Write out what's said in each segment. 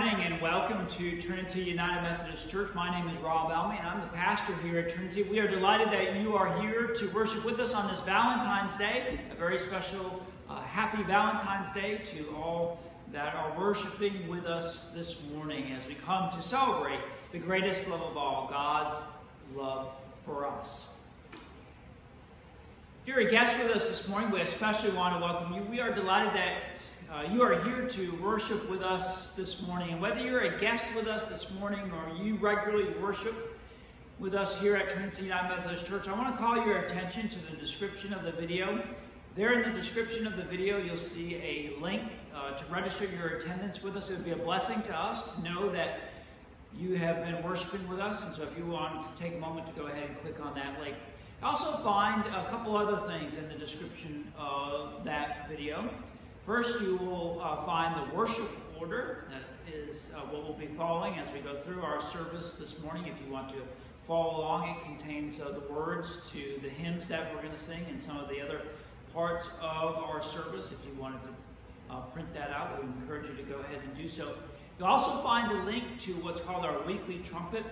Morning and welcome to Trinity United Methodist Church. My name is Robb Elmy and I'm the pastor here at Trinity. We are delighted that you are here to worship with us on this Valentine's Day, a very special uh, happy Valentine's Day to all that are worshiping with us this morning as we come to celebrate the greatest love of all, God's love for us. If you're a guest with us this morning, we especially want to welcome you. We are delighted that uh, you are here to worship with us this morning. And whether you're a guest with us this morning or you regularly worship with us here at Trinity United Methodist Church, I want to call your attention to the description of the video. There in the description of the video, you'll see a link uh, to register your attendance with us. It would be a blessing to us to know that you have been worshiping with us. And so if you want to take a moment to go ahead and click on that link. Also find a couple other things in the description of that video. First, you will uh, find the worship order. That is uh, what we'll be following as we go through our service this morning. If you want to follow along, it contains uh, the words to the hymns that we're going to sing and some of the other parts of our service. If you wanted to uh, print that out, we encourage you to go ahead and do so. You'll also find a link to what's called our weekly trumpet.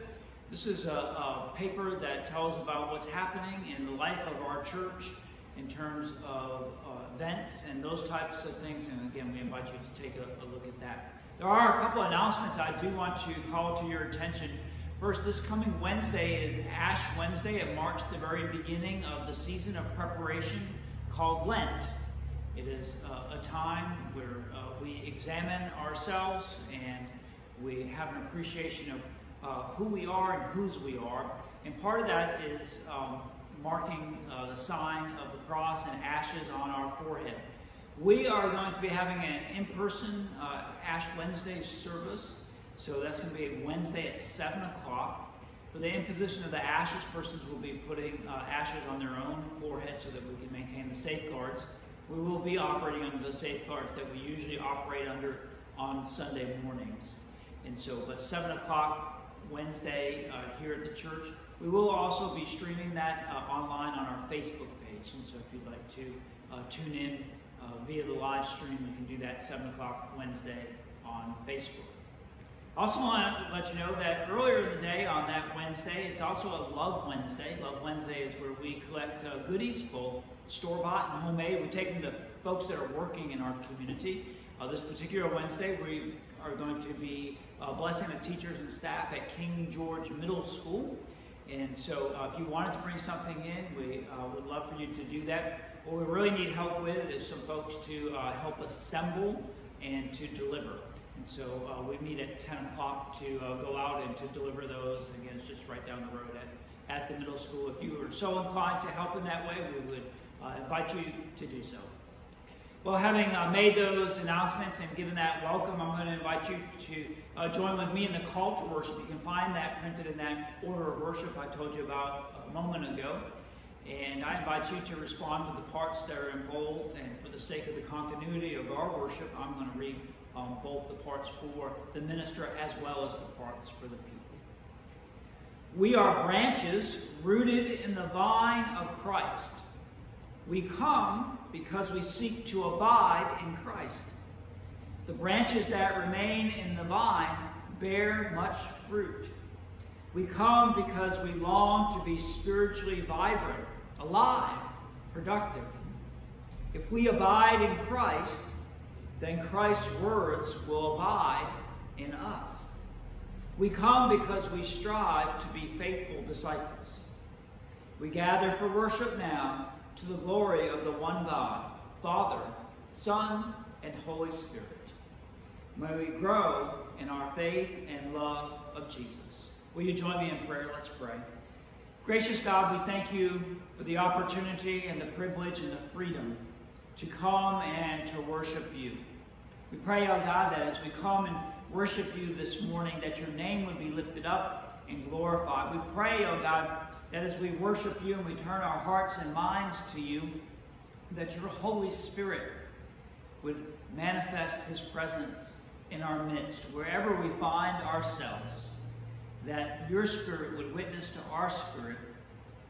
This is a, a paper that tells about what's happening in the life of our church in terms of uh, events and those types of things. And again, we invite you to take a, a look at that. There are a couple announcements I do want to call to your attention. First, this coming Wednesday is Ash Wednesday. It marks the very beginning of the season of preparation called Lent. It is uh, a time where uh, we examine ourselves and we have an appreciation of uh, who we are and whose we are. And part of that is um, marking uh, the sign of the cross and ashes on our forehead. We are going to be having an in-person uh, Ash Wednesday service. So that's going to be Wednesday at 7 o'clock. For the imposition of the ashes, persons will be putting uh, ashes on their own forehead so that we can maintain the safeguards. We will be operating under the safeguards that we usually operate under on Sunday mornings. And so, but 7 o'clock Wednesday uh, here at the church, we will also be streaming that uh, online on our Facebook page. And so if you'd like to uh, tune in uh, via the live stream, you can do that 7 o'clock Wednesday on Facebook. I also want to let you know that earlier in the day on that Wednesday is also a Love Wednesday. Love Wednesday is where we collect uh, goodies, both store-bought and homemade. We take them to folks that are working in our community. Uh, this particular Wednesday, we are going to be uh, blessing the teachers and staff at King George Middle School. And so uh, if you wanted to bring something in, we uh, would love for you to do that. What we really need help with is some folks to uh, help assemble and to deliver. And so uh, we meet at 10 o'clock to uh, go out and to deliver those. Again, it's just right down the road at, at the middle school. If you are so inclined to help in that way, we would uh, invite you to do so. Well, having uh, made those announcements and given that welcome, I'm going to invite you to uh, join with me in the call to worship. You can find that printed in that order of worship I told you about a moment ago. And I invite you to respond to the parts that are in bold. And for the sake of the continuity of our worship, I'm going to read um, both the parts for the minister as well as the parts for the people. We are branches rooted in the vine of Christ. We come because we seek to abide in Christ. The branches that remain in the vine bear much fruit. We come because we long to be spiritually vibrant, alive, productive. If we abide in Christ, then Christ's words will abide in us. We come because we strive to be faithful disciples. We gather for worship now to the glory of the one God, Father, Son, and Holy Spirit. May we grow in our faith and love of Jesus. Will you join me in prayer? Let's pray. Gracious God, we thank you for the opportunity and the privilege and the freedom to come and to worship you. We pray, oh God, that as we come and worship you this morning, that your name would be lifted up and glorified. We pray, oh God, that as we worship you and we turn our hearts and minds to you, that your Holy Spirit would manifest his presence in our midst, wherever we find ourselves, that your spirit would witness to our spirit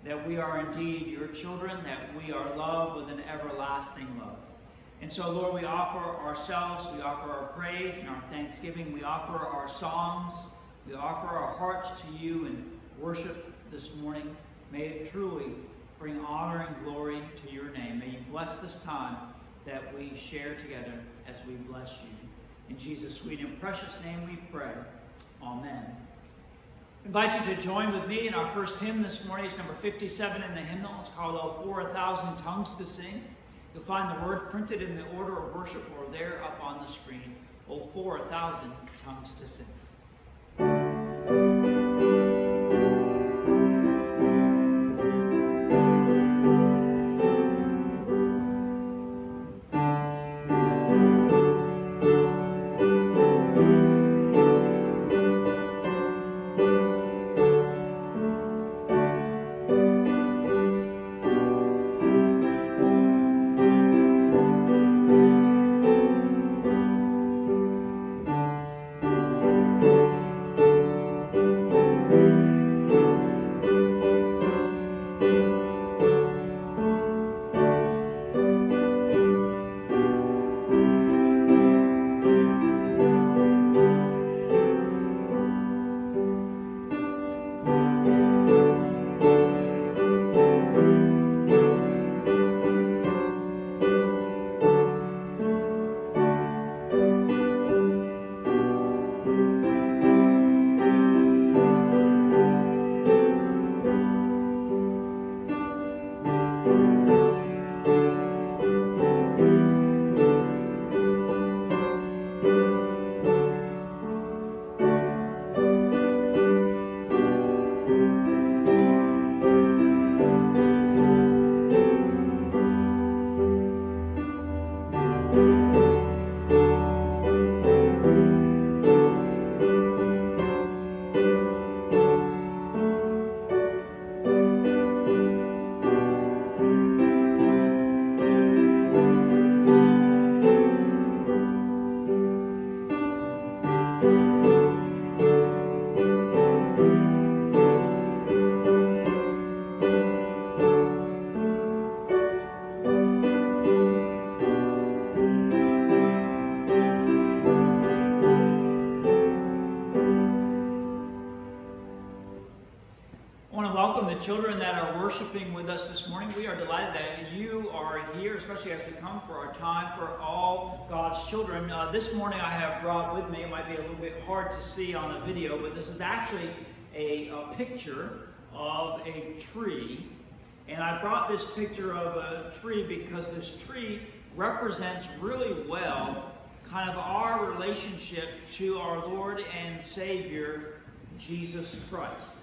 that we are indeed your children, that we are loved with an everlasting love. And so, Lord, we offer ourselves, we offer our praise and our thanksgiving, we offer our songs, we offer our hearts to you in worship this morning. May it truly bring honor and glory to your name. May you bless this time that we share together as we bless you. In Jesus' sweet and precious name we pray. Amen. I invite you to join with me in our first hymn this morning. It's number 57 in the hymnal. It's called For a Thousand Tongues to Sing. You'll find the word printed in the order of worship or there up on the screen. Oh, for a thousand tongues to sing. Come for our time for all God's children. Uh, this morning I have brought with me, it might be a little bit hard to see on the video, but this is actually a, a picture of a tree. And I brought this picture of a tree because this tree represents really well kind of our relationship to our Lord and Savior, Jesus Christ.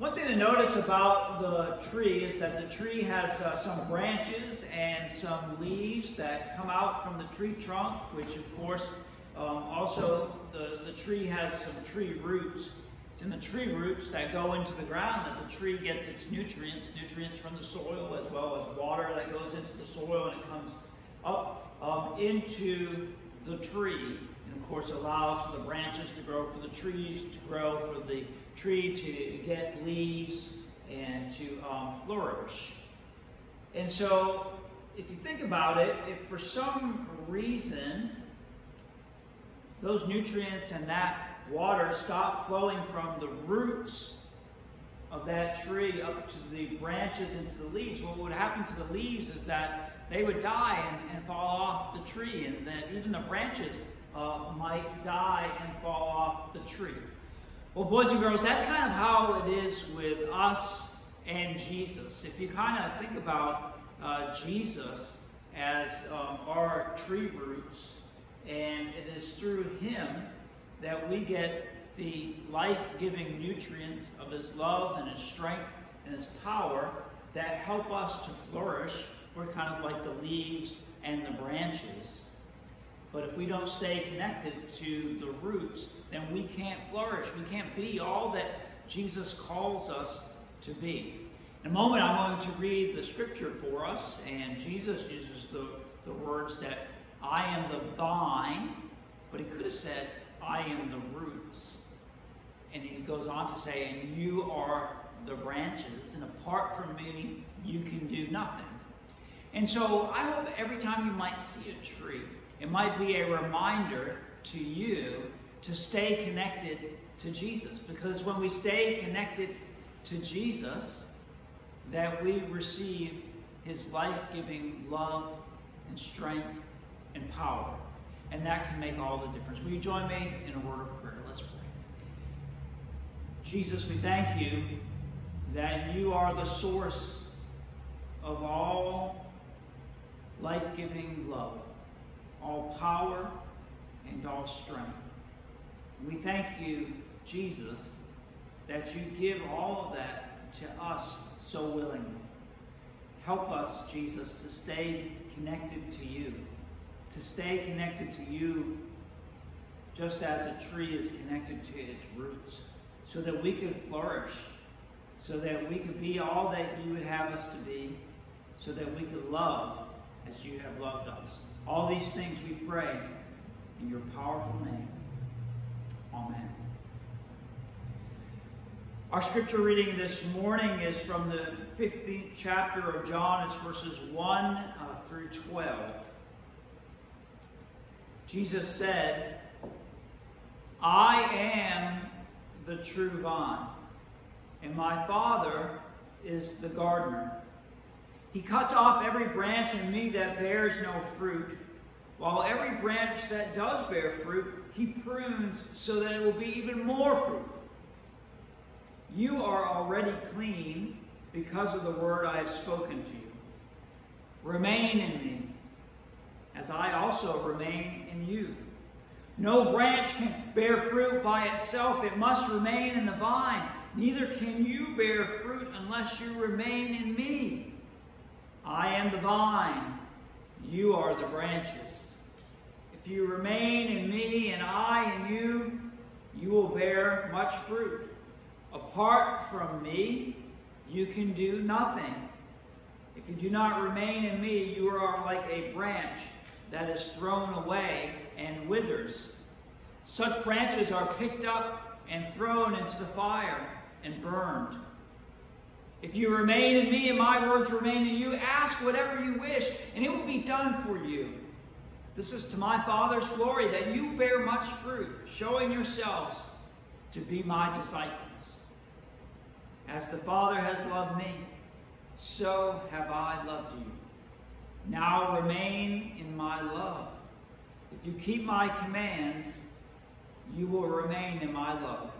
One thing to notice about the tree is that the tree has uh, some branches and some leaves that come out from the tree trunk, which of course um, also the, the tree has some tree roots. It's in the tree roots that go into the ground that the tree gets its nutrients, nutrients from the soil as well as water that goes into the soil and it comes up um, into the tree. And of course allows for the branches to grow, for the trees to grow, for the tree to get leaves and to um, flourish. And so, if you think about it, if for some reason those nutrients and that water stop flowing from the roots of that tree up to the branches into the leaves, what would happen to the leaves is that they would die and, and fall off the tree, and that even the branches uh, might die and fall off the tree. Well, boys and girls, that's kind of how it is with us and Jesus. If you kind of think about uh, Jesus as um, our tree roots, and it is through him that we get the life-giving nutrients of his love and his strength and his power that help us to flourish. We're kind of like the leaves and the branches. But if we don't stay connected to the roots, then we can't flourish. We can't be all that Jesus calls us to be. In a moment, I'm going to read the scripture for us, and Jesus uses the, the words that I am the vine, but he could have said, I am the roots. And he goes on to say, and you are the branches, and apart from me, you can do nothing. And so I hope every time you might see a tree, it might be a reminder to you to stay connected to Jesus. Because when we stay connected to Jesus, that we receive his life-giving love and strength and power. And that can make all the difference. Will you join me in a word of prayer? Let's pray. Jesus, we thank you that you are the source of all life-giving love, all power, and all strength. We thank you, Jesus, that you give all of that to us so willingly. Help us, Jesus, to stay connected to you, to stay connected to you just as a tree is connected to its roots, so that we could flourish, so that we could be all that you would have us to be, so that we could love as you have loved us. All these things we pray in your powerful name. Amen. Our scripture reading this morning is from the 15th chapter of John. It's verses 1 uh, through 12. Jesus said, I am the true vine, and my Father is the gardener. He cuts off every branch in me that bears no fruit, while every branch that does bear fruit, he prunes so that it will be even more fruitful. You are already clean because of the word I have spoken to you. Remain in me, as I also remain in you. No branch can bear fruit by itself, it must remain in the vine. Neither can you bear fruit unless you remain in me. I am the vine, you are the branches. If you remain in me and I in you, you will bear much fruit. Apart from me, you can do nothing. If you do not remain in me, you are like a branch that is thrown away and withers. Such branches are picked up and thrown into the fire and burned. If you remain in me and my words remain in you, ask whatever you wish, and it will be done for you. This is to my Father's glory that you bear much fruit, showing yourselves to be my disciples. As the Father has loved me, so have I loved you. Now remain in my love. If you keep my commands, you will remain in my love,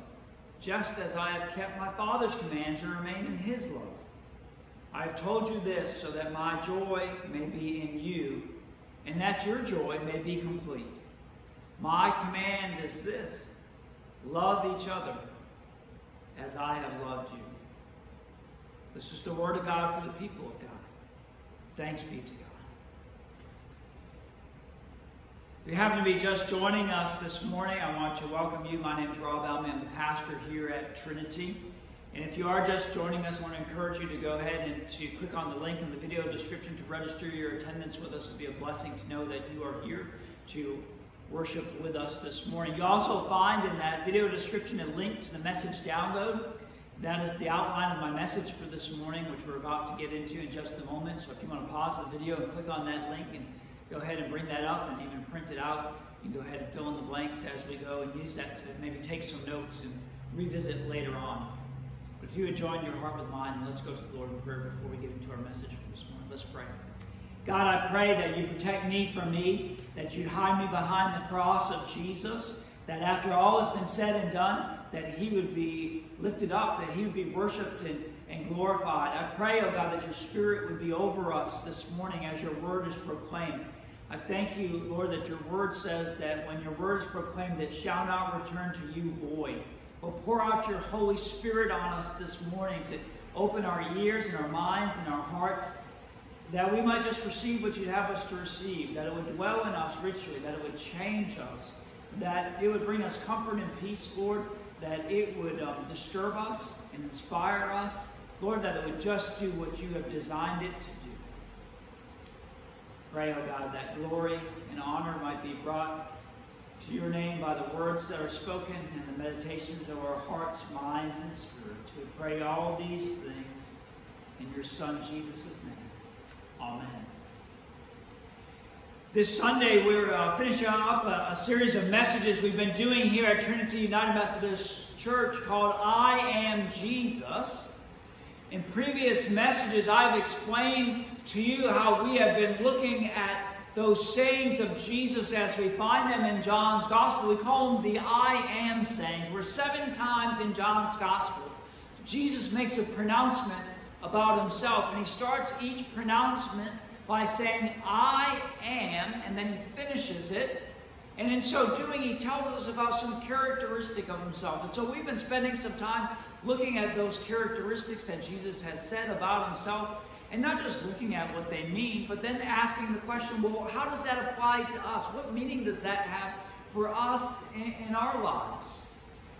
just as I have kept my Father's commands and remain in his love. I have told you this so that my joy may be in you, and that your joy may be complete. My command is this love each other as I have loved you. This is the word of God for the people of God. Thanks be to God. If you happen to be just joining us this morning, I want to welcome you. My name is Robb Elman. I'm the pastor here at Trinity. And if you are just joining us, I want to encourage you to go ahead and to click on the link in the video description to register your attendance with us. It would be a blessing to know that you are here to worship with us this morning. You also find in that video description a link to the message download. That is the outline of my message for this morning, which we're about to get into in just a moment. So if you want to pause the video and click on that link and go ahead and bring that up and even print it out, you can go ahead and fill in the blanks as we go and use that to maybe take some notes and revisit later on. But if you would join your heart with mine, let's go to the Lord in prayer before we get into our message for this morning. Let's pray. God, I pray that you protect me from me, that you'd hide me behind the cross of Jesus, that after all has been said and done, that he would be lifted up, that he would be worshiped and, and glorified. I pray, oh God, that your spirit would be over us this morning as your word is proclaimed. I thank you, Lord, that your word says that when your word is proclaimed, it shall not return to you void. But pour out your Holy Spirit on us this morning to open our ears and our minds and our hearts, that we might just receive what you'd have us to receive, that it would dwell in us richly, that it would change us, that it would bring us comfort and peace, Lord, that it would um, disturb us and inspire us. Lord, that it would just do what you have designed it to Pray, oh God, that glory and honor might be brought to your name by the words that are spoken and the meditations of our hearts, minds, and spirits. We pray all these things in your Son, Jesus' name. Amen. This Sunday, we're uh, finishing up a, a, series of messages we've been doing here at Trinity United Methodist Church called I Am Jesus. In previous messages, I've explained to you how we have been looking at those sayings of Jesus as we find them in John's Gospel. We call them the I Am sayings. We're seven times in John's Gospel. Jesus makes a pronouncement about himself, and he starts each pronouncement by saying, I am, and then he finishes it. And in so doing, he tells us about some characteristic of himself. And so we've been spending some time looking at those characteristics that Jesus has said about himself, and not just looking at what they mean, but then asking the question, well, how does that apply to us? What meaning does that have for us in, in our lives?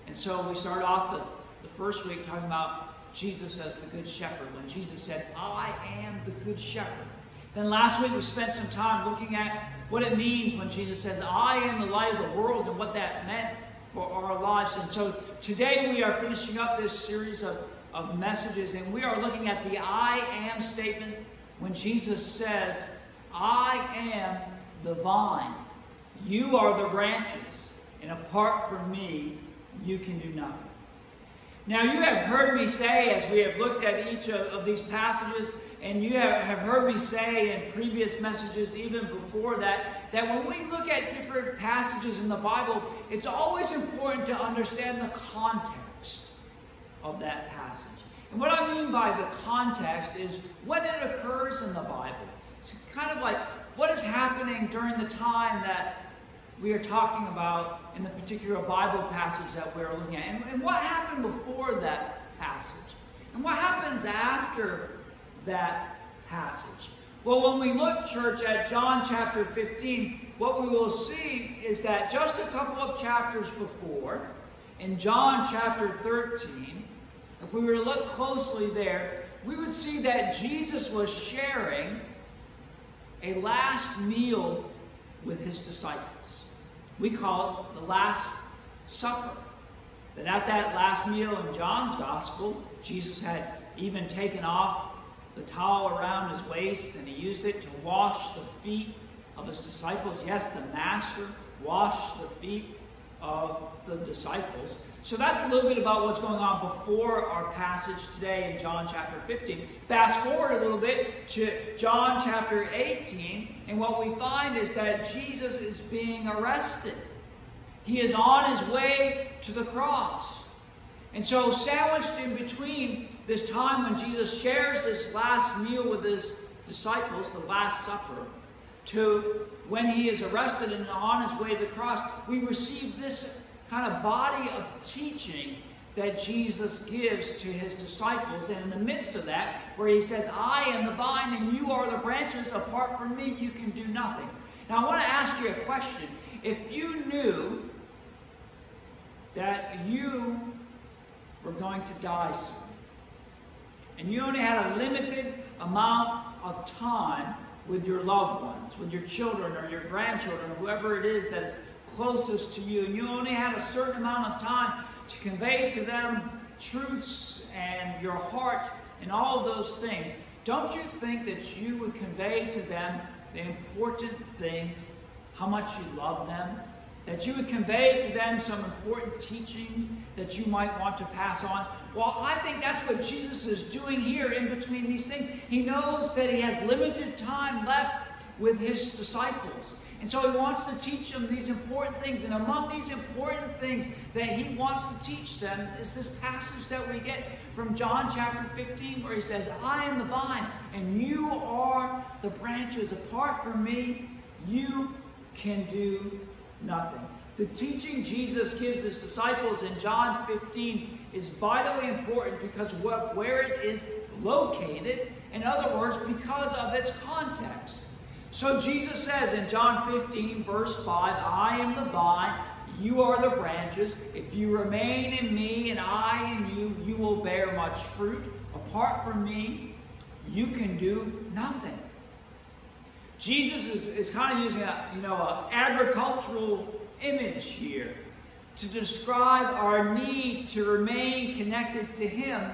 And so we start off the, the first week talking about Jesus as the Good Shepherd, when Jesus said, I am the Good Shepherd. Then last week we spent some time looking at what it means when Jesus says, I am the light of the world, and what that meant for our lives. And so today we are finishing up this series of, of messages, and we are looking at the I am statement when Jesus says, I am the vine, you are the branches, and apart from me, you can do nothing. Now, you have heard me say, as we have looked at each of, of these passages, and you have heard me say in previous messages, even before that, that when we look at different passages in the Bible, it's always important to understand the context of that passage. And what I mean by the context is when it occurs in the Bible. It's kind of like what is happening during the time that we are talking about in the particular Bible passage that we're looking at. And, and what happened before that passage? And what happens after that passage. Well, when we look, church, at John chapter 15, what we will see is that just a couple of chapters before, in John chapter 13, if we were to look closely there, we would see that Jesus was sharing a last meal with his disciples. We call it the Last Supper. That at that last meal in John's Gospel, Jesus had even taken off the towel around his waist and he used it to wash the feet of his disciples. Yes, the master washed the feet of the disciples. So that's a little bit about what's going on before our passage today in John chapter 15. Fast forward a little bit to John chapter 18, and what we find is that Jesus is being arrested. He is on his way to the cross. And so, sandwiched in between this time when Jesus shares this last meal with his disciples, the Last Supper, to when he is arrested and on his way to the cross, we receive this kind of body of teaching that Jesus gives to his disciples. And in the midst of that, where he says, I am the vine and you are the branches, apart from me, you can do nothing. Now, I want to ask you a question. If you knew that you were going to die soon, and you only had a limited amount of time with your loved ones, with your children or your grandchildren, whoever it is that is closest to you, and you only had a certain amount of time to convey to them truths and your heart and all those things, don't you think that you would convey to them the important things, how much you love them, that you would convey to them some important teachings that you might want to pass on. Well, I think that's what Jesus is doing here in between these things. He knows that he has limited time left with his disciples. And so he wants to teach them these important things. And among these important things that he wants to teach them is this passage that we get from John chapter 15, where he says, I am the vine, and you are the branches. Apart from me, you can do nothing. The teaching Jesus gives his disciples in John 15 is vitally important because what, where it is located, in other words, because of its context. So Jesus says in John 15, verse 5, I am the vine, you are the branches. If you remain in me and I in you, you will bear much fruit. Apart from me, you can do nothing. Jesus is, is kind of using a, you know, an agricultural image here to describe our need to remain connected to Him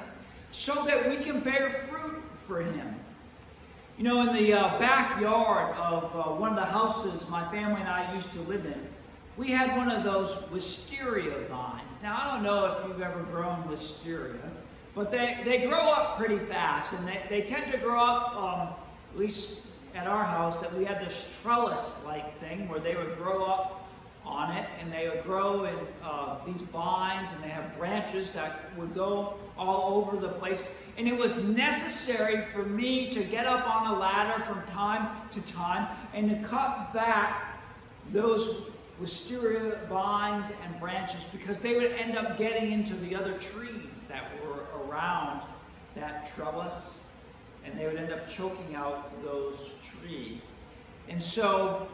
so that we can bear fruit for Him. You know, in the uh, backyard of uh, one of the houses my family and I used to live in, we had one of those wisteria vines. Now, I don't know if you've ever grown wisteria, but they, they grow up pretty fast, and they, they tend to grow up, um, at least at our house, that we had this trellis-like thing where they would grow up on it, and they would grow in uh, these vines, and they have branches that would go all over the place. And it was necessary for me to get up on a ladder from time to time and to cut back those wisteria vines and branches because they would end up getting into the other trees that were around that trellis and they would end up choking out those trees. And so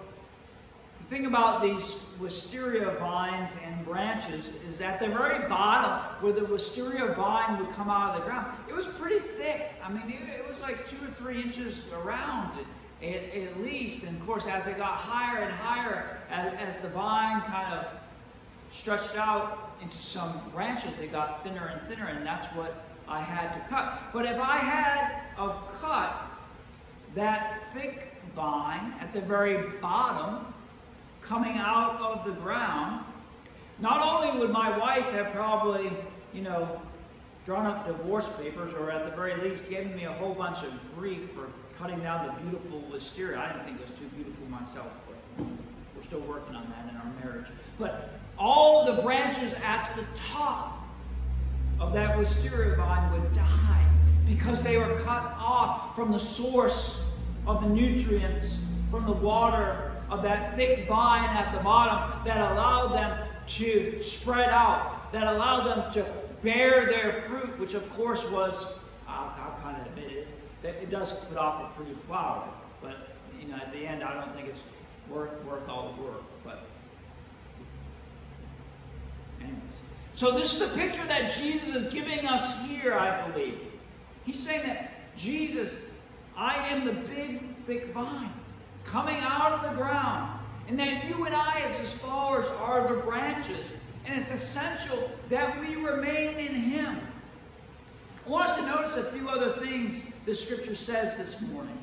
the thing about these wisteria vines and branches is at the very bottom where the wisteria vine would come out of the ground, it was pretty thick. I mean, it, was like two or three inches around at, at, least. And of course, as it got higher and higher, as, as the vine kind of stretched out into some branches, it got thinner and thinner, and that's what I had to cut. But if I had of cut that thick vine at the very bottom, coming out of the ground, not only would my wife have probably, you know, drawn up divorce papers or at the very least given me a whole bunch of grief for cutting down the beautiful wisteria. I didn't think it was too beautiful myself, but we're still working on that in our marriage. But all the branches at the top of that wisteria vine would die because they were cut off from the source of the nutrients, from the water of that thick vine at the bottom that allowed them to spread out, that allowed them to bear their fruit, which of course was, I'll, I'll kind of admit it, that it does put off a pretty flower, but you know, at the end, I don't think it's worth, worth all the work. But anyways. So this is the picture that Jesus is giving us here, I believe. He's saying that Jesus, I am the big, thick vine coming out of the ground. And that you and I, as his followers, are the branches. And it's essential that we remain in him. I want us to notice a few other things the scripture says this morning.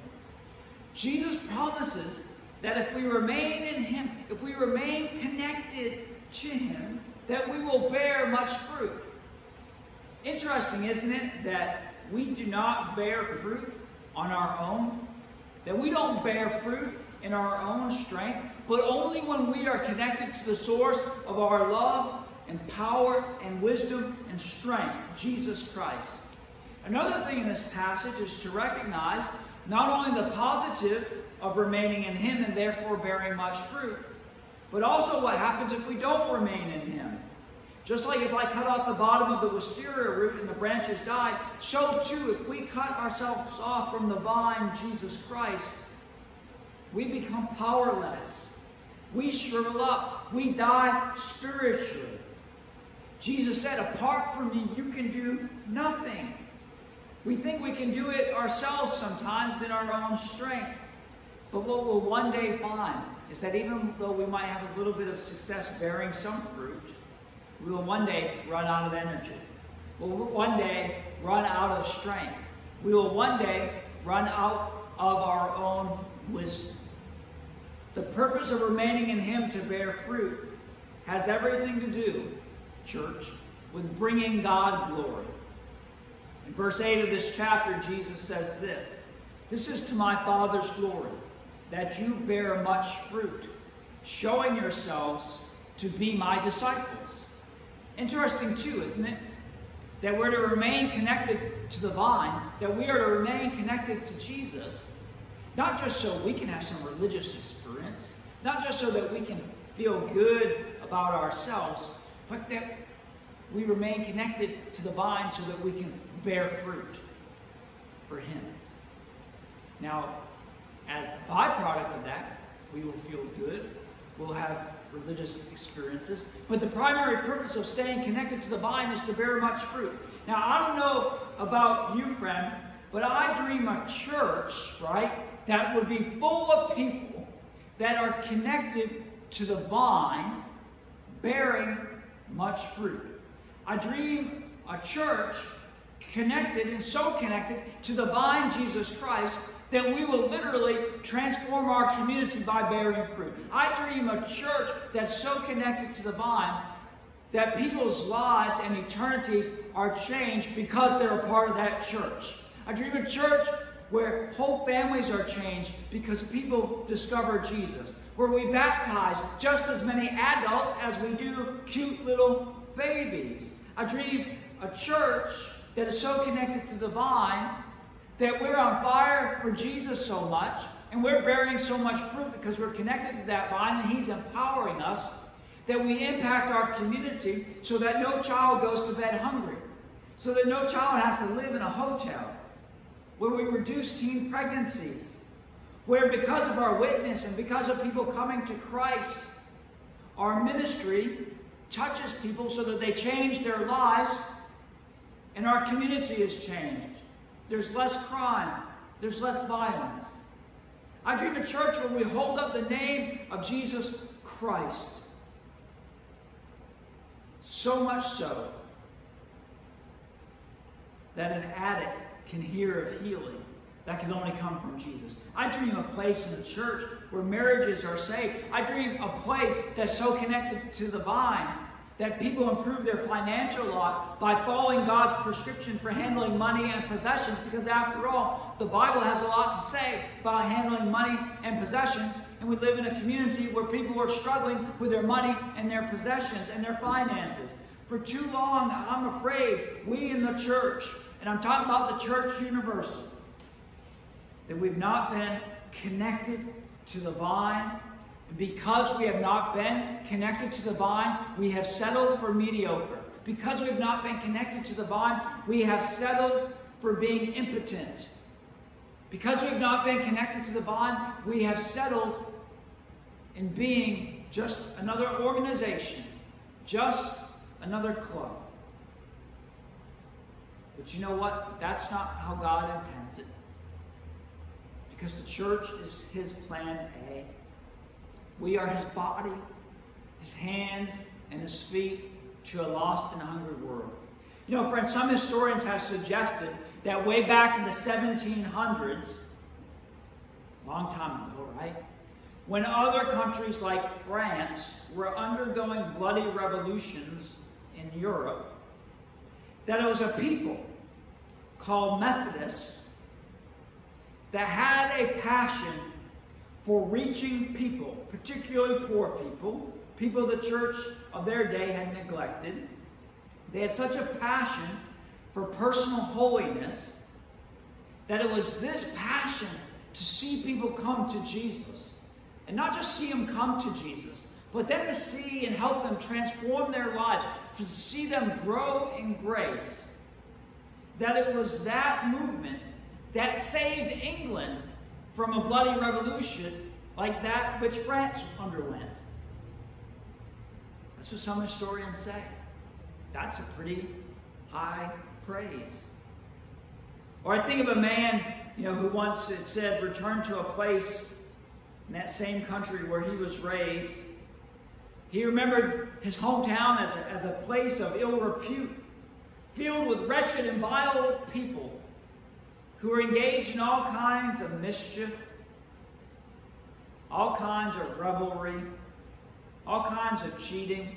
Jesus promises that if we remain in him, if we remain connected to him, that we will bear much fruit. Interesting, isn't it, that we do not bear fruit on our own? That we don't bear fruit in our own strength, but only when we are connected to the source of our love and power and wisdom and strength, Jesus Christ. Another thing in this passage is to recognize not only the positive of remaining in Him and therefore bearing much fruit, but also what happens if we don't remain in Him. Just like if I cut off the bottom of the wisteria root and the branches died, so too if we cut ourselves off from the vine, Jesus Christ, we become powerless. We shrivel up. We die spiritually. Jesus said, apart from me, you can do nothing. We think we can do it ourselves sometimes in our own strength. But what we'll one day find is that even though we might have a little bit of success bearing some fruit, we will one day run out of energy. We will one day run out of strength. We will one day run out of our own wisdom. The purpose of remaining in Him to bear fruit has everything to do, church, with bringing God glory. In verse 8 of this chapter, Jesus says this This is to my Father's glory, that you bear much fruit, showing yourselves to be my disciples. Interesting, too, isn't it? That we're to remain connected to the vine, that we are to remain connected to Jesus, not just so we can have some religious experience, not just so that we can feel good about ourselves, but that we remain connected to the vine so that we can bear fruit for Him. Now, as a byproduct of that, we will feel good, we'll have religious experiences. But the primary purpose of staying connected to the vine is to bear much fruit. Now, I don't know about you, friend, but I dream a church, right, that would be full of people that are connected to the vine, bearing much fruit. I dream a church connected and so connected to the vine, Jesus Christ, that we will literally transform our community by bearing fruit. I dream a church that's so connected to the vine that people's lives and eternities are changed because they're a part of that church. I dream a church where whole families are changed because people discover Jesus, where we baptize just as many adults as we do cute little babies. I dream a church that is so connected to the vine that we're on fire for Jesus so much and we're bearing so much fruit because we're connected to that vine and He's empowering us that we impact our community so that no child goes to bed hungry, so that no child has to live in a hotel, where we reduce teen pregnancies, where because of our witness and because of people coming to Christ, our ministry touches people so that they change their lives and our community is changed. There's less crime. There's less violence. I dream a church where we hold up the name of Jesus Christ. So much so that an addict can hear of healing that can only come from Jesus. I dream a place in the church where marriages are saved. I dream a place that's so connected to the vine that people improve their financial lot by following God's prescription for handling money and possessions because after all, the Bible has a lot to say about handling money and possessions and we live in a community where people are struggling with their money and their possessions and their finances. For too long, I'm afraid we in the church, and I'm talking about the church universal, that we've not been connected to the vine because we have not been connected to the vine, we have settled for mediocre. Because we have not been connected to the vine, we have settled for being impotent. Because we have not been connected to the vine, we have settled in being just another organization, just another club. But you know what? That's not how God intends it. Because the church is his plan A. We are his body, his hands, and his feet to a lost and hungry world. You know, friends, some historians have suggested that way back in the 1700s, long time ago, right? When other countries like France were undergoing bloody revolutions in Europe, that it was a people called Methodists that had a passion for reaching people, particularly poor people, people the church of their day had neglected. They had such a passion for personal holiness that it was this passion to see people come to Jesus. And not just see them come to Jesus, but then to see and help them transform their lives, to see them grow in grace. That it was that movement that saved England from a bloody revolution like that which France underwent. That's what some historians say. That's a pretty high praise. Or I think of a man, you know, who once it said returned to a place in that same country where he was raised. He remembered his hometown as a, as a place of ill repute, filled with wretched and vile people who were engaged in all kinds of mischief, all kinds of revelry, all kinds of cheating,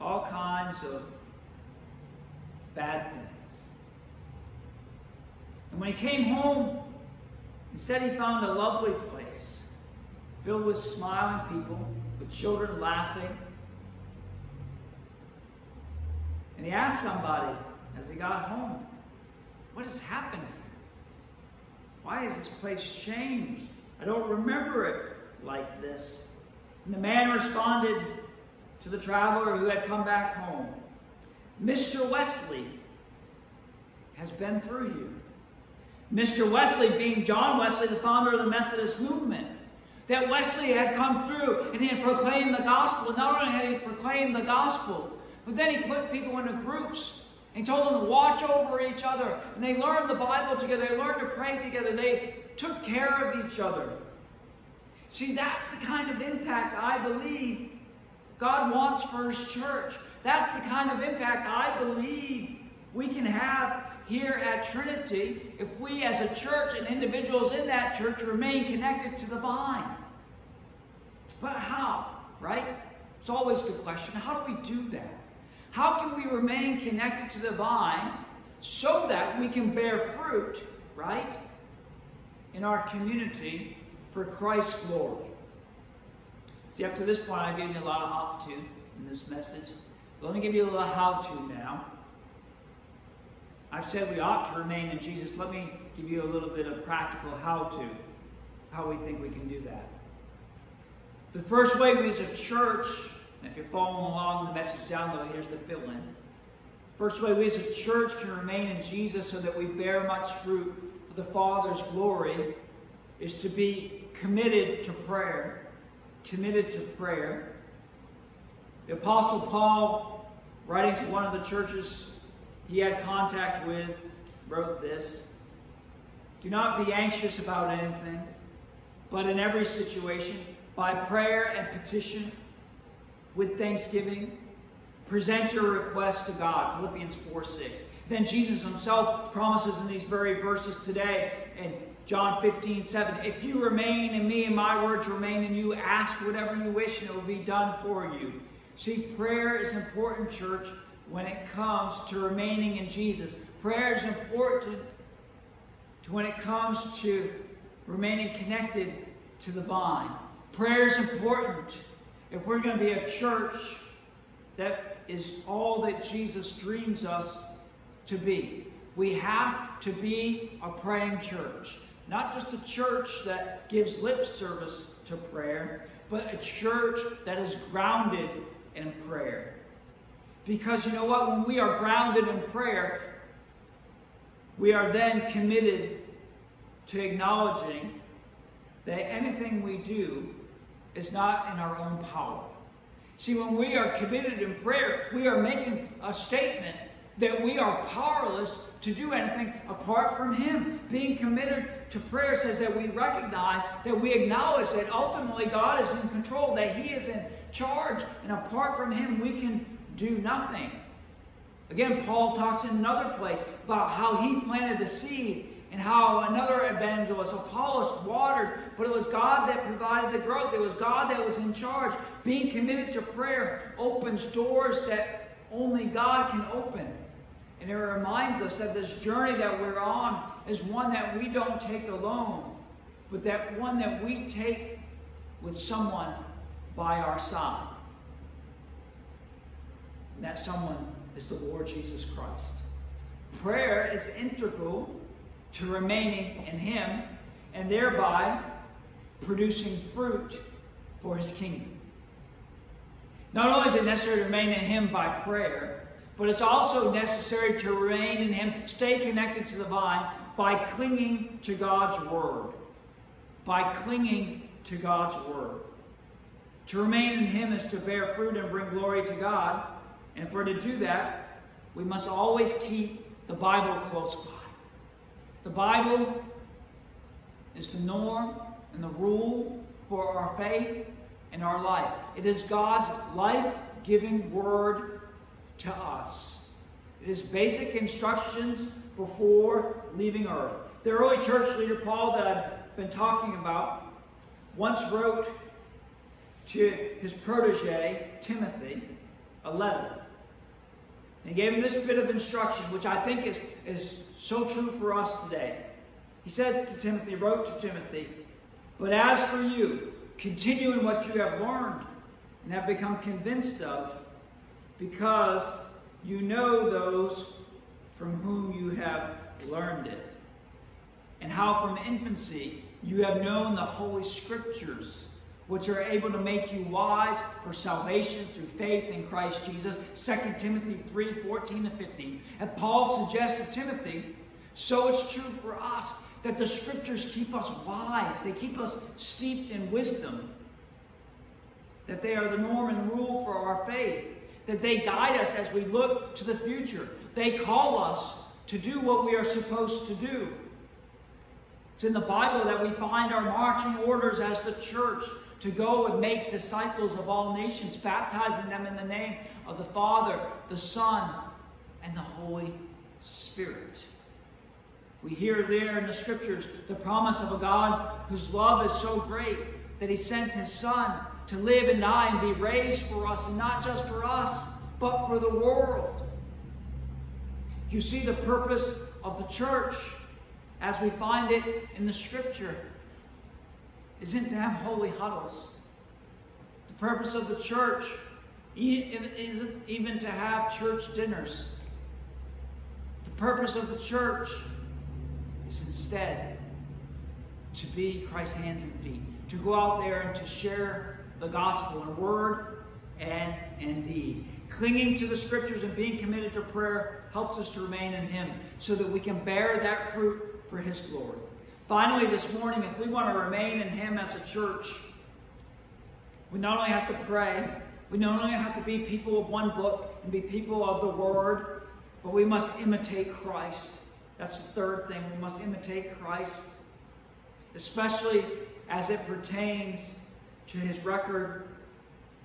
all kinds of bad things. And when he came home, instead he found a lovely place filled with smiling people, with children laughing. And he asked somebody as he got home, what has happened? Why has this place changed? I don't remember it like this. And the man responded to the traveler who had come back home Mr. Wesley has been through here. Mr. Wesley being John Wesley, the founder of the Methodist movement. That Wesley had come through and he had proclaimed the gospel. Not only had he proclaimed the gospel, but then he put people into groups and told them to watch over each other. And they learned the Bible together. They learned to pray together. They took care of each other. See, that's the kind of impact I believe God wants for His church. That's the kind of impact I believe we can have here at Trinity if we as a church and individuals in that church remain connected to the vine. But how, right? It's always the question how do we do that? How can we remain connected to the vine so that we can bear fruit, right, in our community for Christ's glory? See, up to this point, I gave you a lot of how to in this message. But let me give you a little how to now. I've said we ought to remain in Jesus. Let me give you a little bit of practical how to, how we think we can do that. The first way we as a church, and if you're following along in the message down below, here's the fill in. First way we as a church can remain in Jesus so that we bear much fruit for the Father's glory is to be committed to prayer. Committed to prayer. The Apostle Paul, writing to one of the churches he had contact with, wrote this Do not be anxious about anything, but in every situation, by prayer and petition, with thanksgiving, present your request to God. Philippians 4 6. Then Jesus himself promises in these very verses today in John 15 7 If you remain in me and my words remain in you, ask whatever you wish and it will be done for you. See, prayer is important, church, when it comes to remaining in Jesus. Prayer is important when it comes to remaining connected to the vine. Prayer is important if we're going to be a church that is all that Jesus dreams us to be. We have to be a praying church. Not just a church that gives lip service to prayer, but a church that is grounded in prayer. Because you know what? When we are grounded in prayer, we are then committed to acknowledging that anything we do is not in our own power. See, when we are committed in prayer, we are making a statement that we are powerless to do anything apart from Him. Being committed to prayer says that we recognize, that we acknowledge that ultimately God is in control, that He is in charge, and apart from Him, we can do nothing. Again, Paul talks in another place about how he planted the seed and how another evangelist, Apollos, watered, but it was God that provided the growth. It was God that was in charge. Being committed to prayer opens doors that only God can open. And it reminds us that this journey that we're on is one that we don't take alone, but that one that we take with someone by our side. And that someone is the Lord Jesus Christ. Prayer is integral to remaining in Him and thereby producing fruit for His kingdom. Not only is it necessary to remain in Him by prayer, but it's also necessary to remain in Him, stay connected to the vine by clinging to God's Word. By clinging to God's Word. To remain in Him is to bear fruit and bring glory to God. And for to do that, we must always keep the Bible close by. The Bible is the norm and the rule for our faith and our life. It is God's life giving word to us. It is basic instructions before leaving earth. The early church leader, Paul, that I've been talking about, once wrote to his protege, Timothy, a letter. And he gave him this bit of instruction, which I think is, is so true for us today. He said to Timothy, wrote to Timothy, But as for you, continue in what you have learned and have become convinced of, because you know those from whom you have learned it, and how from infancy you have known the Holy Scriptures which are able to make you wise for salvation through faith in Christ Jesus. 2 Timothy 3 14 to 15. And Paul suggests to Timothy, so it's true for us that the scriptures keep us wise, they keep us steeped in wisdom, that they are the norm and rule for our faith, that they guide us as we look to the future. They call us to do what we are supposed to do. It's in the Bible that we find our marching orders as the church to go and make disciples of all nations, baptizing them in the name of the Father, the Son, and the Holy Spirit. We hear there in the scriptures the promise of a God whose love is so great that he sent his son to live and die and be raised for us, and not just for us, but for the world. You see the purpose of the church as we find it in the scripture isn't to have holy huddles. The purpose of the church isn't even to have church dinners. The purpose of the church is instead to be Christ's hands and feet, to go out there and to share the gospel in word and in deed. Clinging to the scriptures and being committed to prayer helps us to remain in Him so that we can bear that fruit for His glory. Finally, this morning, if we want to remain in Him as a church, we not only have to pray, we not only have to be people of one book and be people of the Word, but we must imitate Christ. That's the third thing. We must imitate Christ, especially as it pertains to his record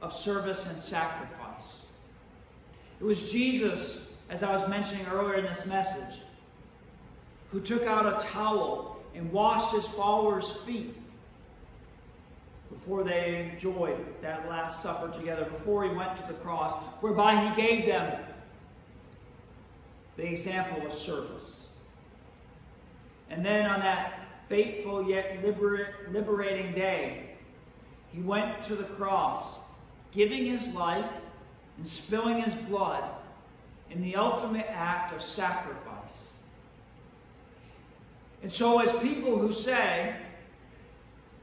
of service and sacrifice. It was Jesus, as I was mentioning earlier in this message, who took out a towel and washed his followers' feet before they enjoyed that Last Supper together, before he went to the cross, whereby he gave them the example of service. And then on that fateful yet liberating day, he went to the cross, giving his life and spilling his blood in the ultimate act of sacrifice. And so, as people who say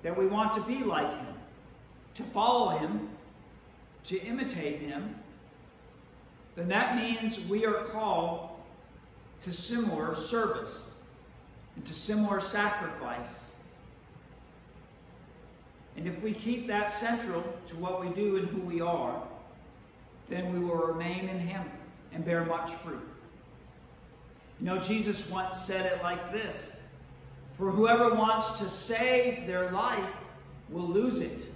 that we want to be like him, to follow him, to imitate him, then that means we are called to similar service and to similar sacrifice. And if we keep that central to what we do and who we are, then we will remain in Him and bear much fruit. You know, Jesus once said it like this For whoever wants to save their life will lose it,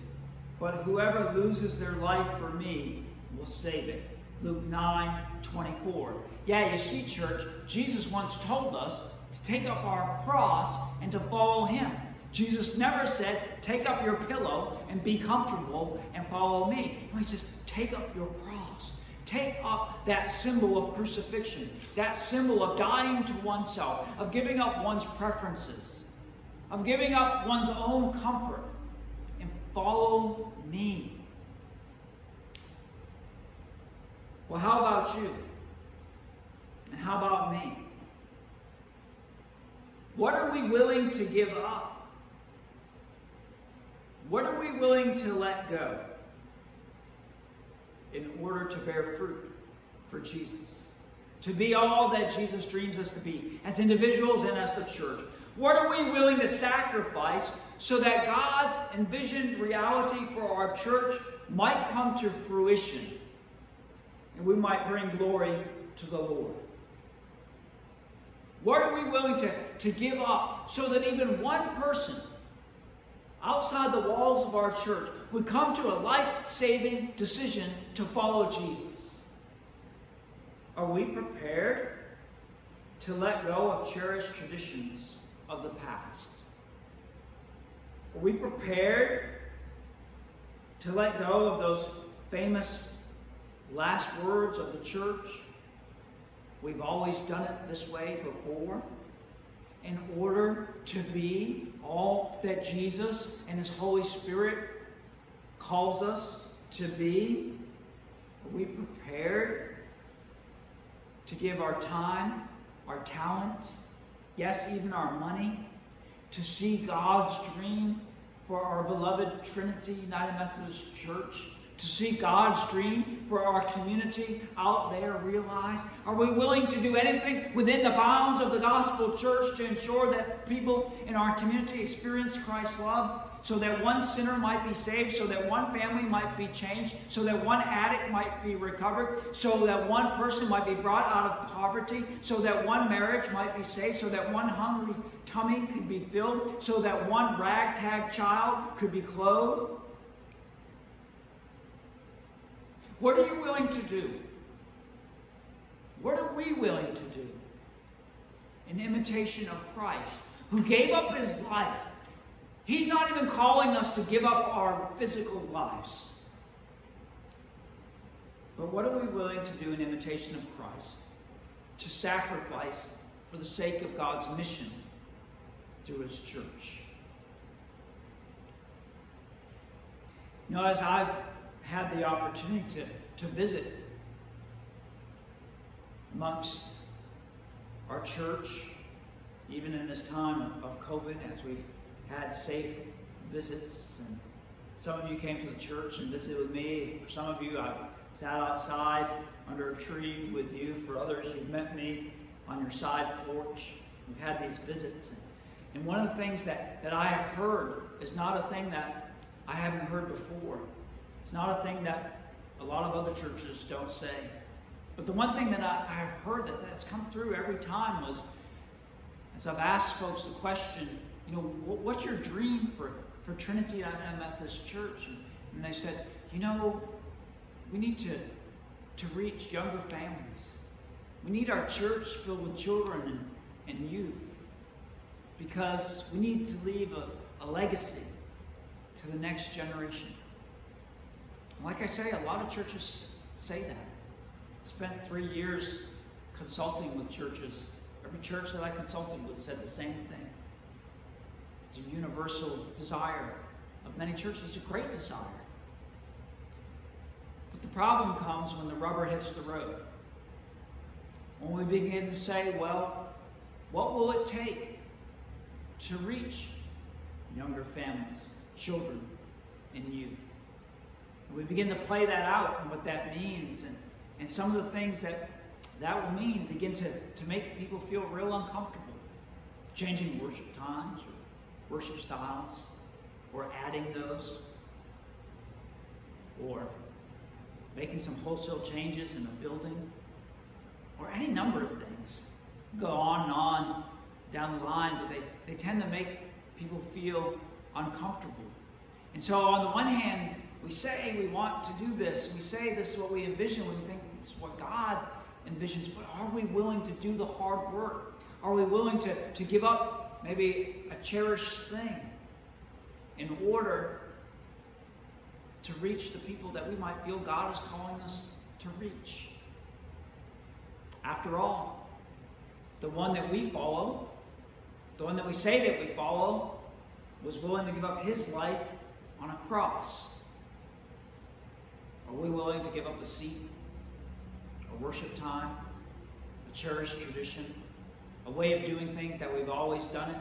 but whoever loses their life for me will save it. Luke 9 24. Yeah, you see, church, Jesus once told us to take up our cross and to follow him. Jesus never said, take up your pillow and be comfortable and follow me. No, he says, take up your cross. Take up that symbol of crucifixion, that symbol of dying to oneself, of giving up one's preferences, of giving up one's own comfort, and follow me. Well, how about you? And how about me? What are we willing to give up? What are we willing to let go in order to bear fruit for Jesus? To be all that Jesus dreams us to be as individuals and as the church. What are we willing to sacrifice so that God's envisioned reality for our church might come to fruition and we might bring glory to the Lord. What are we willing to, to give up so that even one person outside the walls of our church would come to a life saving decision to follow Jesus? Are we prepared to let go of cherished traditions of the past? Are we prepared to let go of those famous last words of the church. We've always done it this way before. In order to be all that Jesus and His Holy Spirit calls us to be, are we prepared to give our time, our talent, yes, even our money, to see God's dream for our beloved Trinity United Methodist Church to see God's dream for our community out there realized? Are we willing to do anything within the bounds of the gospel church to ensure that people in our community experience Christ's love? So that one sinner might be saved, so that one family might be changed, so that one addict might be recovered, so that one person might be brought out of poverty, so that one marriage might be saved, so that one hungry tummy could be filled, so that one ragtag child could be clothed, What are you willing to do? What are we willing to do an imitation of Christ, who gave up his life. He's not even calling us to give up our physical lives. But what are we willing to do in imitation of Christ? To sacrifice for the sake of God's mission through his church. You know, as I've had the opportunity to, to visit amongst our church, even in this time of COVID, as we've had safe visits, and some of you came to the church and visited with me. For some of you, I've sat outside under a tree with you. For others, you've met me on your side porch. We've had these visits. And one of the things that, that I have heard is not a thing that I haven't heard before. It's not a thing that a lot of other churches don't say. But the one thing that I, have heard that, that's come through every time was, as I've asked folks the question, you know, what's your dream for, for Trinity Methodist Church? And, and they said, you know, we need to, to reach younger families. We need our church filled with children and, and youth because we need to leave a, a legacy to the next generation. Like I say, a lot of churches say that. Spent three years consulting with churches. Every church that I consulted with said the same thing. It's a universal desire of many churches, it's a great desire. But the problem comes when the rubber hits the road. When we begin to say, well, what will it take to reach younger families, children, and youth? And we begin to play that out and what that means and, and some of the things that that will mean begin to, to make people feel real uncomfortable. Changing worship times or worship styles or adding those or making some wholesale changes in a building or any number of things. Go on and on down the line, but they, they tend to make people feel uncomfortable. And so on the one hand, we say we want to do this. We say this is what we envision. We think this is what God envisions. But are we willing to do the hard work? Are we willing to, to give up maybe a cherished thing in order to reach the people that we might feel God is calling us to reach? After all, the one that we follow, the one that we say that we follow, was willing to give up his life on a cross. Are we willing to give up a seat, a worship time, a cherished tradition, a way of doing things that we've always done it?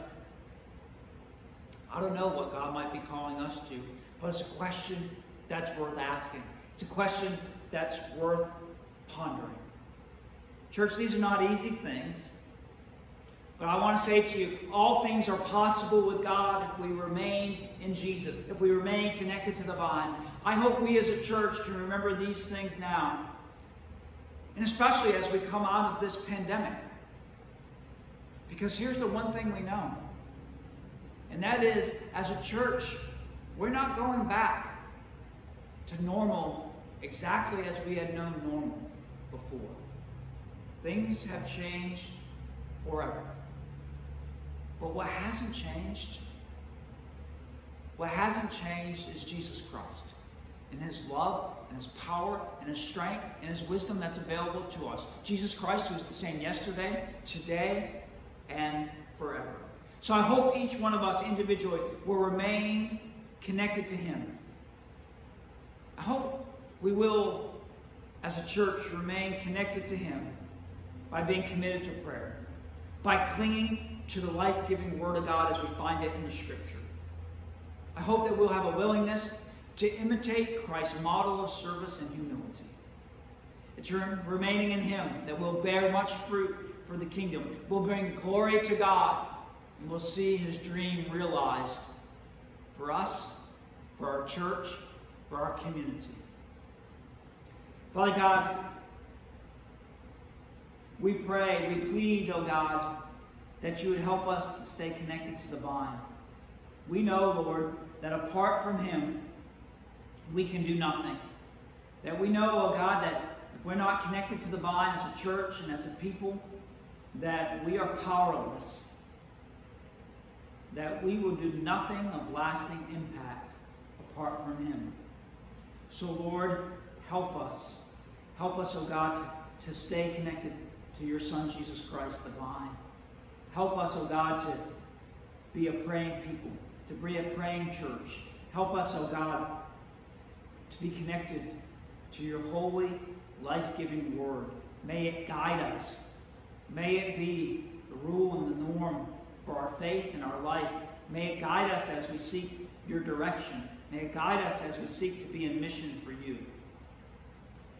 I don't know what God might be calling us to, but it's a question that's worth asking. It's a question that's worth pondering. Church, these are not easy things. But I want to say to you, all things are possible with God if we remain in Jesus, if we remain connected to the vine. I hope we as a church can remember these things now. And especially as we come out of this pandemic. Because here's the one thing we know. And that is, as a church, we're not going back to normal exactly as we had known normal before. Things have changed forever. But what hasn't changed, what hasn't changed is Jesus Christ and his love and his power and his strength and his wisdom that's available to us. Jesus Christ, who is the same yesterday, today, and forever. So I hope each one of us individually will remain connected to him. I hope we will, as a church, remain connected to him by being committed to prayer, by clinging to the life giving Word of God as we find it in the Scripture. I hope that we'll have a willingness to imitate Christ's model of service and humility. It's remaining in Him that will bear much fruit for the kingdom. We'll bring glory to God, and we'll see His dream realized for us, for our church, for our community. Father God, we pray, we plead, oh God, that you would help us to stay connected to the vine. We know, Lord, that apart from him, we can do nothing. That we know, oh God, that if we're not connected to the vine as a church and as a people, that we are powerless, that we will do nothing of lasting impact apart from Him. So, Lord, help us. Help us, O oh God, to, to stay connected to your Son, Jesus Christ, the vine. Help us, O oh God, to be a praying people, to be a praying church. Help us, O oh God, to be connected to your holy, life giving word. May it guide us. May it be the rule and the norm for our faith and our life. May it guide us as we seek your direction. May it guide us as we seek to be in mission for you.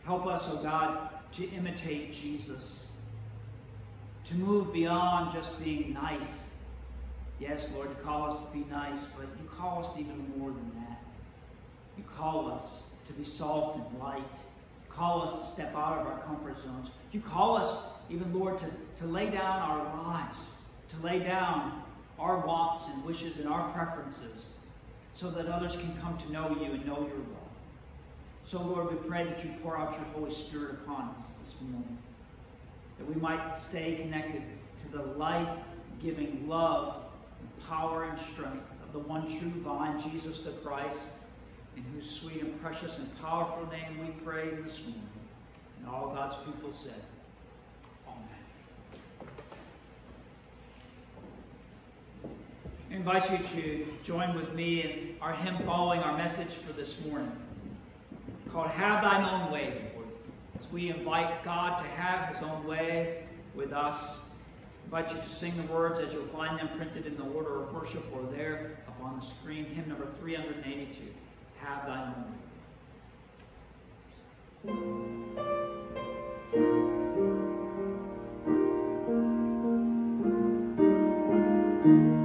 Help us, O oh God, to imitate Jesus, to move beyond just being nice. Yes, Lord, you call us to be nice, but you call us to even more than that. You call us to be salt and light. You call us to step out of our comfort zones. You call us, even, Lord, to, to lay down our lives, to lay down our wants and wishes and our preferences so that others can come to know you and know your love. So, Lord, we pray that you pour out your Holy Spirit upon us this morning, that we might stay connected to the life giving love and power and strength of the one true vine, Jesus the Christ, in whose sweet and precious and powerful name we pray this morning. And all God's people said, Amen. I invite you to join with me in our hymn following our message for this morning called Have Thine Own Way. As we invite God to have His own way with us, I invite you to sing the words as you'll find them printed in the order of worship or there up on the screen. Hymn number 382 Have Thine Own Way. We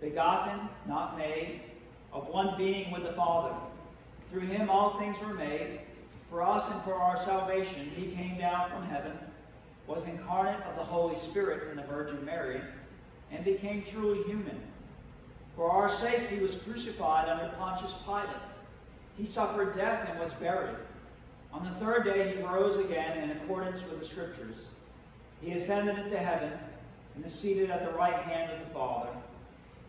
begotten, not made, of one being with the Father. Through him all things were made. For us and for our salvation, he came down from heaven, was incarnate of the Holy Spirit and the Virgin Mary, and became truly human. For our sake, he was crucified under Pontius Pilate. He suffered death and was buried. On the third day, he rose again in accordance with the Scriptures. He ascended into heaven and is seated at the right hand of the Father.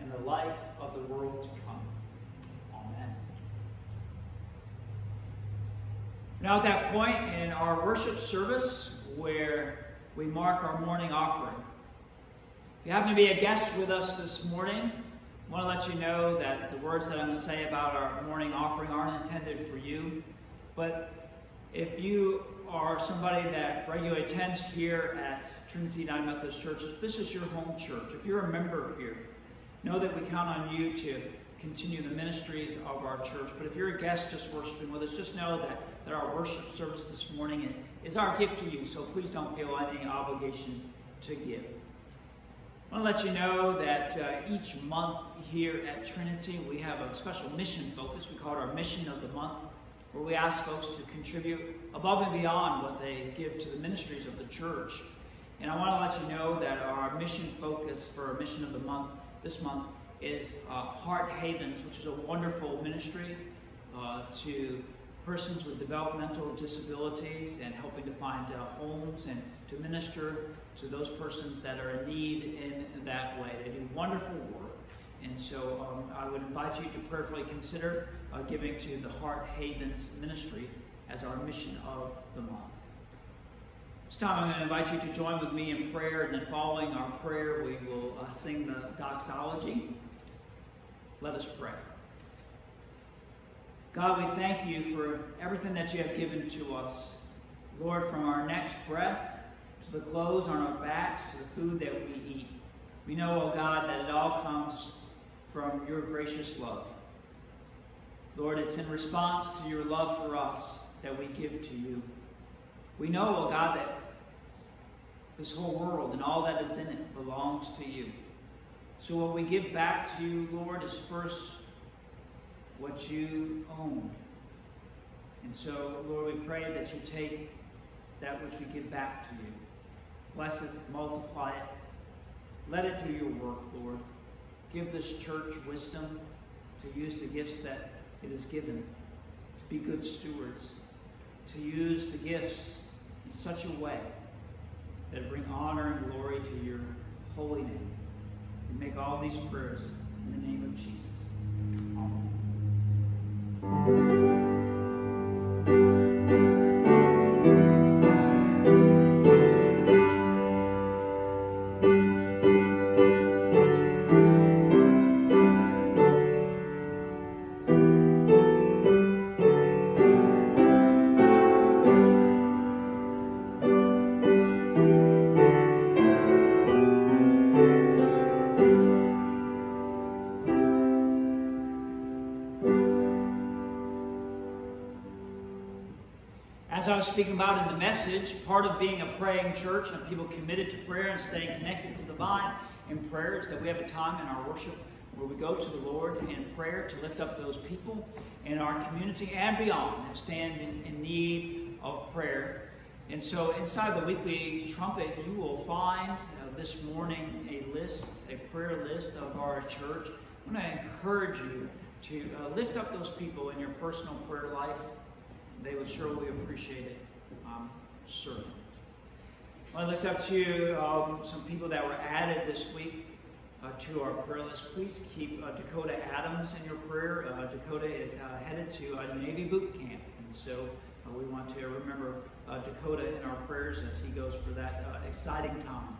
and the life of the world to come. Amen. Now, at that point in our worship service where we mark our morning offering, if you happen to be a guest with us this morning, I want to let you know that the words that I'm going to say about our morning offering aren't intended for you. But if you are somebody that regularly attends here at Trinity United Methodist Church, if this is your home church, if you're a member here, know that we count on you to continue the ministries of our church. But if you're a guest just worshiping with us, just know that, that our worship service this morning is our gift to you, so please don't feel any obligation to give. I want to let you know that uh, each month here at Trinity, we have a special mission focus. We call it our Mission of the Month, where we ask folks to contribute above and beyond what they give to the ministries of the church. And I want to let you know that our mission focus for Mission of the Month this month is uh, Heart Havens, which is a wonderful ministry uh, to persons with developmental disabilities and helping to find uh, homes and to minister to those persons that are in need in that way. They do wonderful work. And so um, I would invite you to prayerfully consider uh, giving to the Heart Havens Ministry as our mission of the month. This time I'm going to invite you to join with me in prayer, and then following our prayer, we will uh, sing the doxology. Let us pray. God, we thank you for everything that you have given to us. Lord, from our next breath to the clothes on our backs to the food that we eat. We know, oh God, that it all comes from your gracious love. Lord, it's in response to your love for us that we give to you. We know, oh God, that this whole world and all that is in it belongs to you. So what we give back to you, Lord, is first what you own. And so, Lord, we pray that you take that which we give back to you. Bless it, multiply it. Let it do your work, Lord. Give this church wisdom to use the gifts that it is given, to be good stewards, to use the gifts in such a way that bring honor and glory to your holy name. We make all these prayers in the name of Jesus. Amen. Speaking about in the message, part of being a praying church and people committed to prayer and staying connected to the vine in prayer is that we have a time in our worship where we go to the Lord in prayer to lift up those people in our community and beyond that stand in, in need of prayer. And so inside the weekly trumpet, you will find uh, this morning a list, a prayer list of our church. I want to encourage you to uh, lift up those people in your personal prayer life. They would surely appreciate it um, servant. I lift up to you um, some people that were added this week uh, to our prayer list. Please keep uh, Dakota Adams in your prayer. Uh, Dakota is uh, headed to a Navy boot camp, and so uh, we want to remember uh, Dakota in our prayers as he goes for that exciting time.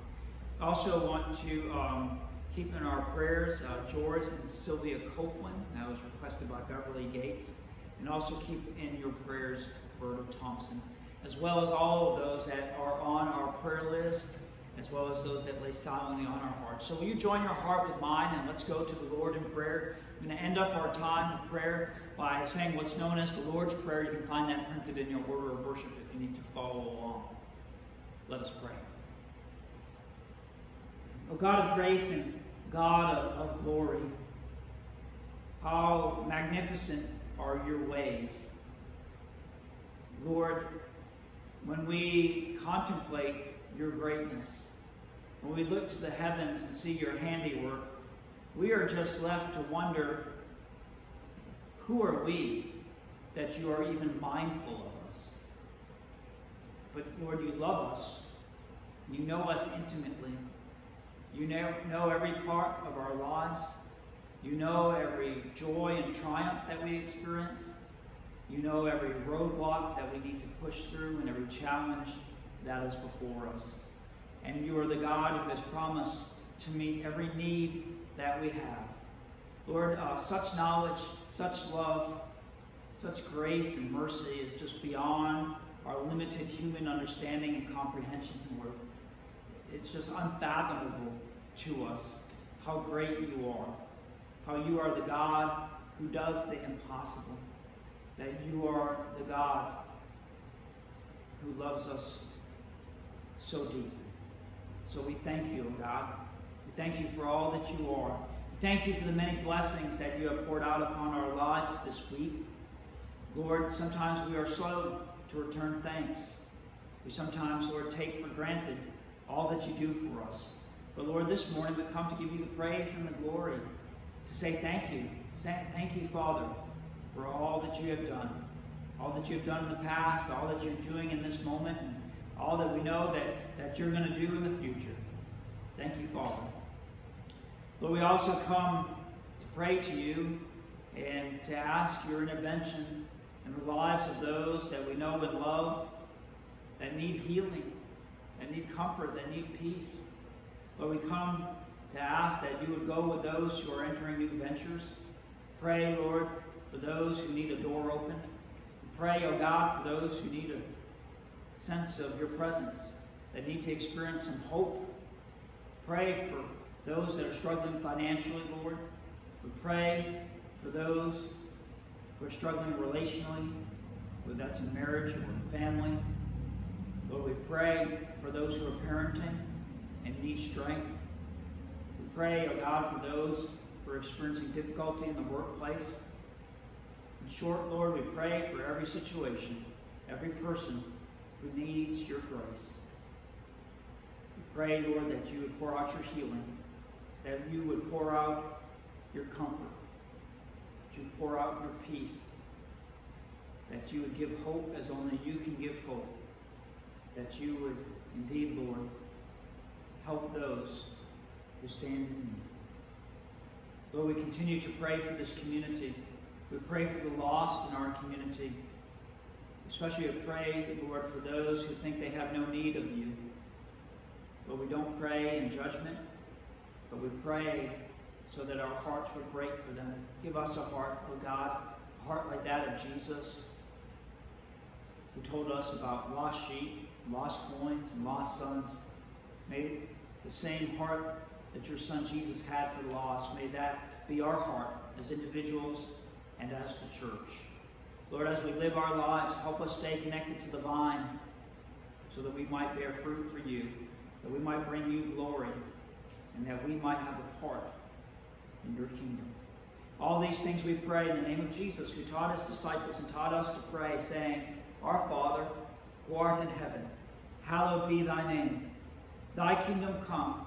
I also want to um, keep in our prayers George and Sylvia Copeland. That was requested by Beverly Gates. And also keep in your prayers Berta Thompson, as well as all of those that are on our prayer list, as well as those that lay silently on our hearts. So will you join your heart with mine and let's go to the Lord in prayer. I'm going to end up our time of prayer by saying what's known as the Lord's Prayer. You can find that printed in your order of worship if you need to follow along. Let us pray. O God of grace and God of, of glory, how magnificent are your ways. Lord, when we contemplate your greatness, when we look to the heavens and see your handiwork, we are just left to wonder who are we that you are even mindful of us? But Lord, you love us. You know us intimately. You know, know every part of our lives. You know every joy and triumph that we experience. You know every roadblock that we need to push through and every challenge that is before us. And you are the God who has promised to meet every need that we have. Lord, uh, such knowledge, such love, such grace and mercy is just beyond our limited human understanding and comprehension, Lord. It's just unfathomable to us how great you are, how you are the God who does the impossible, that you are the God who loves us so deeply. So we thank you, God. We thank you for all that you are. We thank you for the many blessings that you have poured out upon our lives this week. Lord, sometimes we are slow to return thanks. We sometimes, Lord, take for granted all that you do for us. But Lord, this morning we come to give you the praise and the glory, to say thank you. Thank you, Father, for all that you have done, all that you have done in the past, all that you're doing in this moment, and all that we know that, that you're going to do in the future. Thank you, Father. Lord, we also come to pray to you and to ask your intervention in the lives of those that we know and love that need healing, that need comfort, that need peace. Lord, we come to ask that you would go with those who are entering new ventures. Pray, Lord, for those who need a door open. Pray, O oh God, for those who need a sense of your presence, that need to experience some hope. Pray for those that are struggling financially, Lord. We pray for those who are struggling relationally, whether that's in marriage or in family. Lord, we pray for those who are parenting and need strength. Pray, oh God, for those who are experiencing difficulty in the workplace. In short, Lord, we pray for every situation, every person who needs your grace. We pray, Lord, that you would pour out your healing, that you would pour out your comfort, that you pour out your peace, that you would give hope as only you can give hope, that you would indeed, Lord, help those who stand in need. Lord, we continue to pray for this community. We pray for the lost in our community. Especially we pray, Lord, for those who think they have no need of you. Lord, we don't pray in judgment, but we pray so that our hearts would break for them. Give us a heart, oh God, a heart like that of Jesus, who told us about lost sheep, lost coins, and lost sons. May the same heart that your son Jesus had for the lost, may that be our heart as individuals and as the church. Lord, as we live our lives, help us stay connected to the vine so that we might bear fruit for you, that we might bring you glory, and that we might have a part in your kingdom. All these things we pray in the name of Jesus, who taught his disciples and taught us to pray, saying, Our Father, who art in heaven, hallowed be thy name. Thy kingdom come,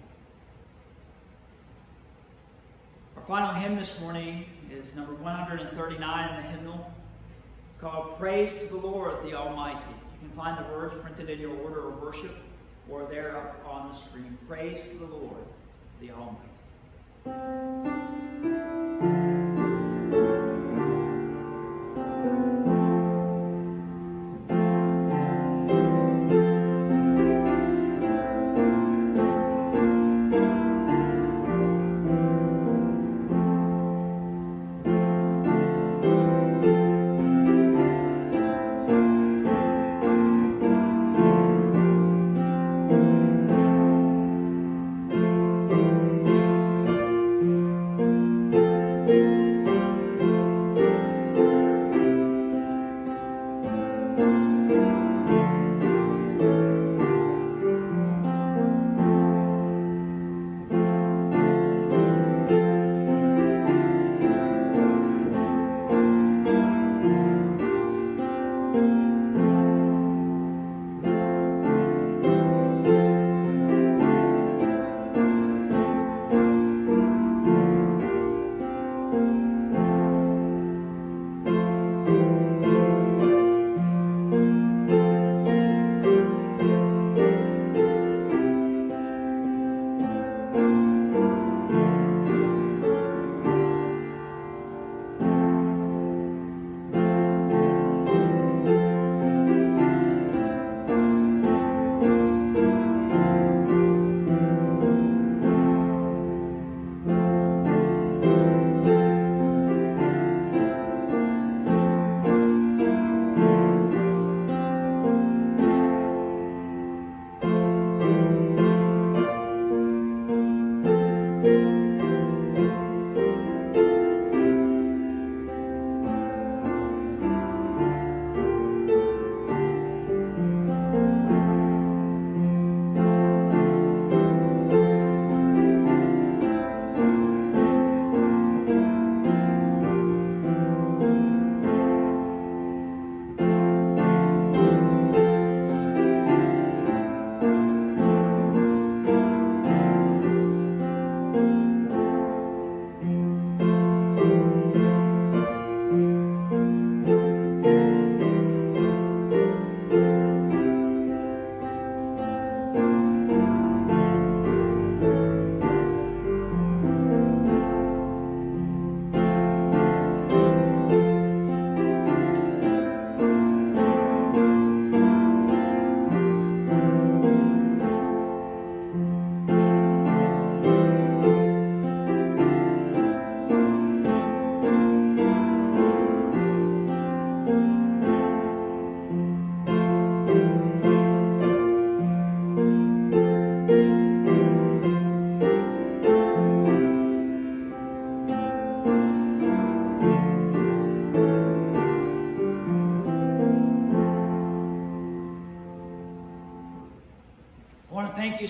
Our final hymn this morning is number 139 in the hymnal. Called Praise to the Lord, the Almighty. You can find the words printed in your order of worship or there up on the screen. Praise to the Lord, the Almighty.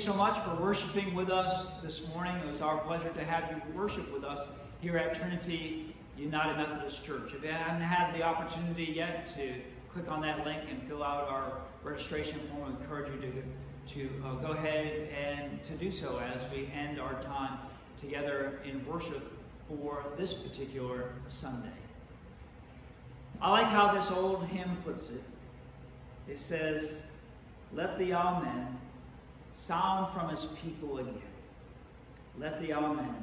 So much for worshiping with us this morning. It was our pleasure to have you worship with us here at Trinity United Methodist Church. If you haven't had the opportunity yet to click on that link and fill out our registration form, I encourage you to, to uh, go ahead and to do so as we end our time together in worship for this particular Sunday. I like how this old hymn puts it. It says, Let the Amen sound from his people again. Let the Amen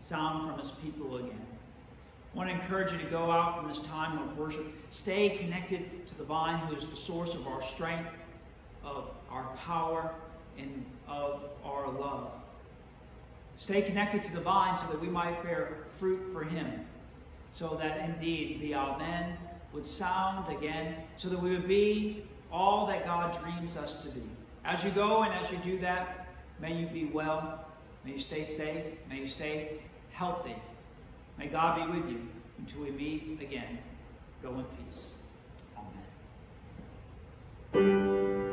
sound from his people again. I want to encourage you to go out from this time of worship. Stay connected to the vine who is the source of our strength, of our power, and of our love. Stay connected to the vine so that we might bear fruit for him, so that indeed the Amen would sound again, so that we would be all that God dreams us to be. As you go and as you do that, may you be well. May you stay safe. May you stay healthy. May God be with you until we meet again. Go in peace. Amen.